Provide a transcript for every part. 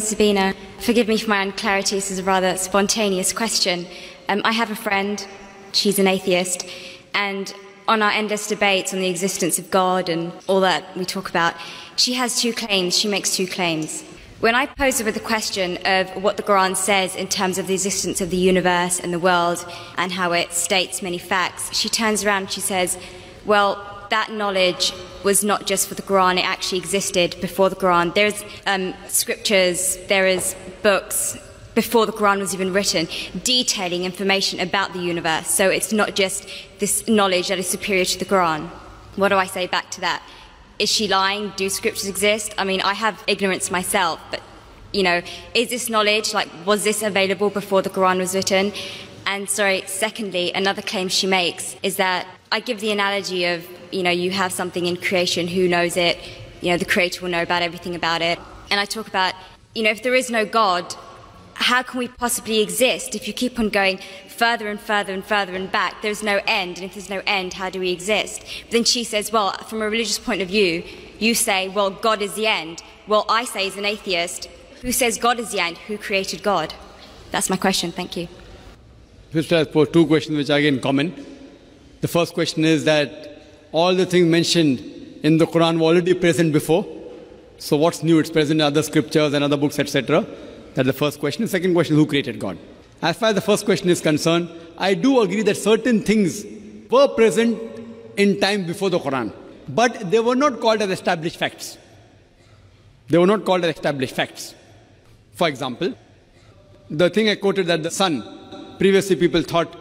Sabina, forgive me for my unclarity. This is a rather spontaneous question. Um, I have a friend, she's an atheist, and on our endless debates on the existence of God and all that we talk about, she has two claims. She makes two claims. When I pose her with the question of what the Quran says in terms of the existence of the universe and the world and how it states many facts, she turns around and she says, Well, that knowledge was not just for the Quran, it actually existed before the Quran. There's um, scriptures, there is books before the Quran was even written, detailing information about the universe. So it's not just this knowledge that is superior to the Quran. What do I say back to that? Is she lying? Do scriptures exist? I mean, I have ignorance myself, but you know, is this knowledge like was this available before the Quran was written? And sorry, secondly, another claim she makes is that I give the analogy of, you know, you have something in creation, who knows it? You know, the creator will know about everything about it. And I talk about, you know, if there is no God, how can we possibly exist if you keep on going further and further and further and back? There's no end, and if there's no end, how do we exist? But then she says, well, from a religious point of view, you say, well, God is the end. Well, I say, as an atheist, who says God is the end? Who created God? That's my question. Thank you. Sister has posed two questions which are again common. The first question is that all the things mentioned in the Quran were already present before. So what's new? It's present in other scriptures and other books, etc. That's the first question. The second question is who created God? As far as the first question is concerned, I do agree that certain things were present in time before the Quran, but they were not called as established facts. They were not called as established facts. For example, the thing I quoted that the sun, previously people thought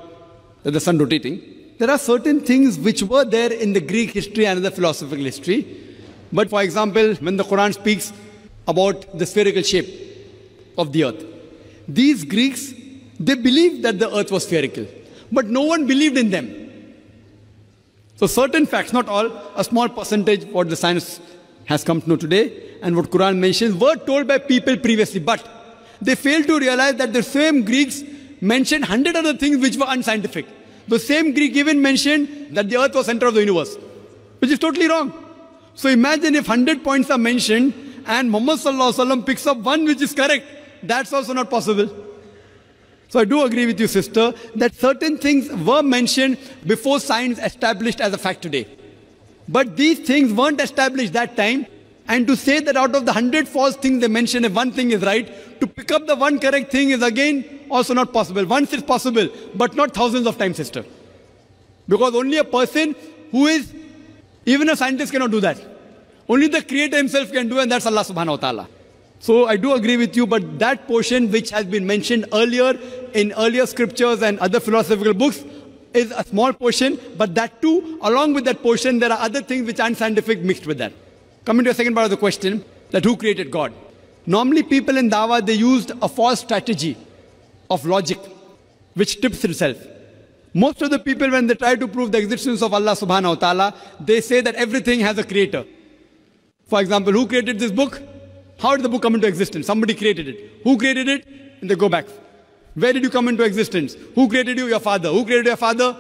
that the sun rotating. There are certain things which were there in the Greek history and the philosophical history. But for example, when the Quran speaks about the spherical shape, of the earth. These Greeks, they believed that the earth was spherical, but no one believed in them. So certain facts, not all, a small percentage what the science has come to know today and what Quran mentions were told by people previously, but they failed to realize that the same Greeks mentioned hundred other things which were unscientific. The same Greek even mentioned that the earth was center of the universe, which is totally wrong. So imagine if 100 points are mentioned and Muhammad picks up one which is correct that's also not possible. So I do agree with you, sister, that certain things were mentioned before science established as a fact today. But these things weren't established that time. And to say that out of the hundred false things they mention, if one thing is right, to pick up the one correct thing is again also not possible. Once it's possible, but not thousands of times, sister. Because only a person who is, even a scientist cannot do that. Only the creator himself can do, and that's Allah subhanahu wa ta'ala. So I do agree with you, but that portion which has been mentioned earlier in earlier scriptures and other philosophical books is a small portion, but that too, along with that portion, there are other things which aren't scientific mixed with that. Coming to the second part of the question, that who created God? Normally people in Dawa, they used a false strategy of logic, which tips itself. Most of the people, when they try to prove the existence of Allah subhanahu wa ta'ala, they say that everything has a creator. For example, who created this book? How did the book come into existence? Somebody created it. Who created it? And they go back. Where did you come into existence? Who created you? Your father. Who created your father?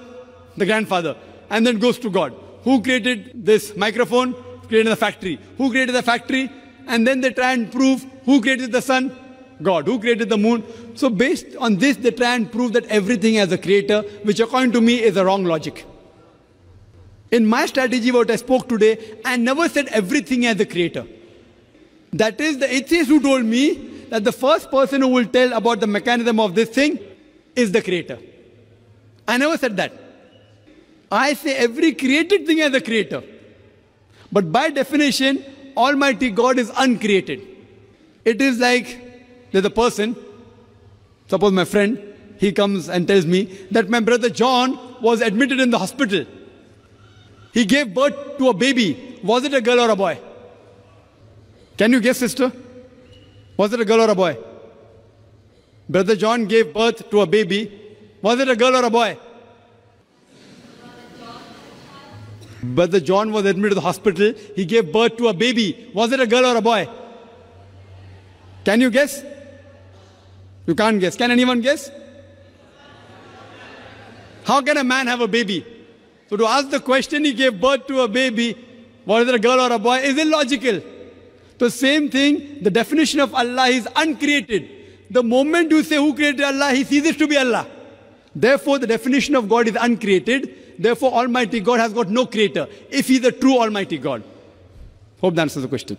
The grandfather. And then goes to God. Who created this microphone? Created the factory. Who created the factory? And then they try and prove who created the sun? God. Who created the moon? So based on this, they try and prove that everything has a creator, which according to me is a wrong logic. In my strategy, what I spoke today, I never said everything has a creator. That is the atheist who told me that the first person who will tell about the mechanism of this thing is the creator. I never said that. I say every created thing has a creator. But by definition, Almighty God is uncreated. It is like there's a person, suppose my friend, he comes and tells me that my brother John was admitted in the hospital. He gave birth to a baby. Was it a girl or a boy? Can you guess, sister? Was it a girl or a boy? Brother John gave birth to a baby. Was it a girl or a boy? Brother John was admitted to the hospital. He gave birth to a baby. Was it a girl or a boy? Can you guess? You can't guess. Can anyone guess? How can a man have a baby? So to ask the question, he gave birth to a baby, whether a girl or a boy, is illogical. The same thing, the definition of Allah is uncreated. The moment you say who created Allah, he ceases to be Allah. Therefore, the definition of God is uncreated. Therefore, Almighty God has got no creator if He is a true Almighty God. Hope that answers the question.